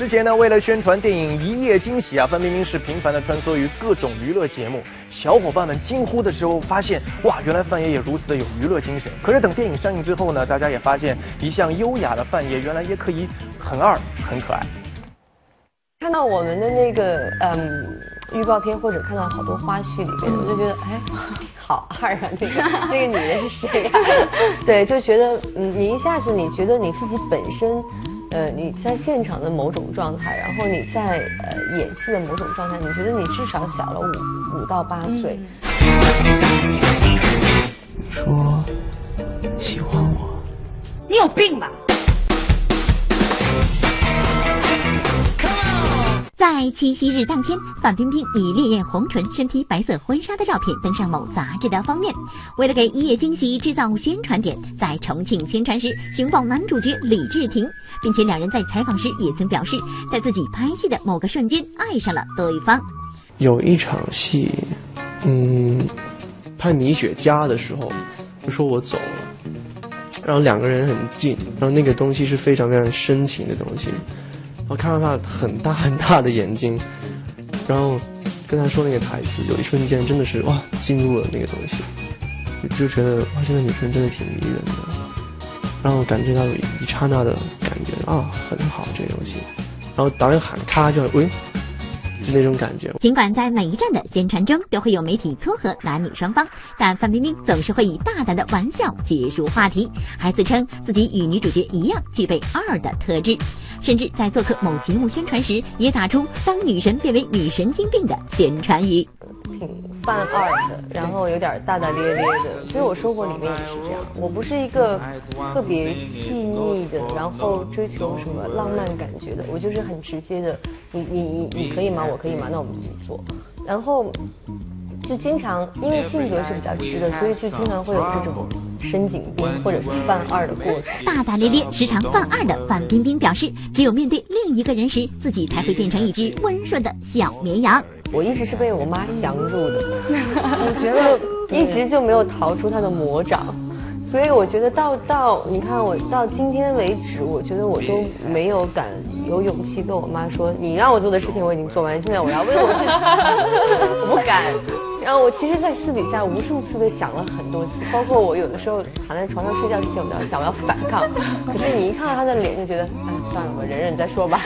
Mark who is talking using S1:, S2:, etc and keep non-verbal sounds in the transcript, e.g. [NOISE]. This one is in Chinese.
S1: 之前呢，为了宣传电影《一夜惊喜》啊，范冰冰是频繁的穿梭于各种娱乐节目。小伙伴们惊呼的时候，发现哇，原来范爷也如此的有娱乐精神。可是等电影上映之后呢，大家也发现，一向优雅的范爷原来也可以很二、很可爱。
S2: 看到我们的那个嗯预告片，或者看到好多花絮里面，我就觉得哎，好二啊！那个那个女的是谁呀？[LAUGHS] 对，就觉得嗯，你一下子你觉得你自己本身。呃，你在现场的某种状态，然后你在呃演戏的某种状态，你觉得你至少小了五五到八岁。
S3: 说喜欢我，
S4: 你有病吧？
S5: 在七夕日当天，范冰冰以烈焰红唇、身披白色婚纱的照片登上某杂志的封面。为了给一夜惊喜制造宣传点，在重庆宣传时熊抱男主角李治廷，并且两人在采访时也曾表示，在自己拍戏的某个瞬间爱上了对方。
S3: 有一场戏，嗯，拍米雪家的时候，说我走了，然后两个人很近，然后那个东西是非常非常深情的东西。我看到他很大很大的眼睛，然后跟他说那个台词，有一瞬间真的是哇，进入了那个东西，就觉得哇，这个女生真的挺迷人的，让我感觉到有一刹那的感觉啊，很好这个东西，然后导演喊咔就喂。就那种感觉。
S5: 尽管在每一站的宣传中都会有媒体撮合男女双方，但范冰冰总是会以大胆的玩笑结束话题，还自称自己与女主角一样具备二的特质，甚至在做客某节目宣传时也打出“当女神变为女神经病”的宣传语。
S2: 挺犯二的，然后有点大大咧咧的。其实我说过里面也是这样，我不是一个特别细腻的，然后追求什么浪漫感觉的，我就是很直接的。你你你你可以吗？我可以吗？那我们一起做。然后就经常因为性格是比较直的，所以就经常会有这种深紧绷或者是犯二的过程。
S5: 大大咧咧、时常犯二的范冰冰表示，只有面对另一个人时，自己才会变成一只温顺的小绵羊。
S2: 我一直是被我妈降住的，我觉得一直就没有逃出她的魔掌，所以我觉得到到你看我到今天为止，我觉得我都没有敢有勇气跟我妈说，你让我做的事情我已经做完，现在我要为我自己，[LAUGHS] [LAUGHS] 我不敢。然后我其实，在私底下无数次的想了很多次，包括我有的时候躺在床上睡觉之前，我都要想我要反抗，可是你一看到他的脸，就觉得，哎，算了，吧忍忍再说吧。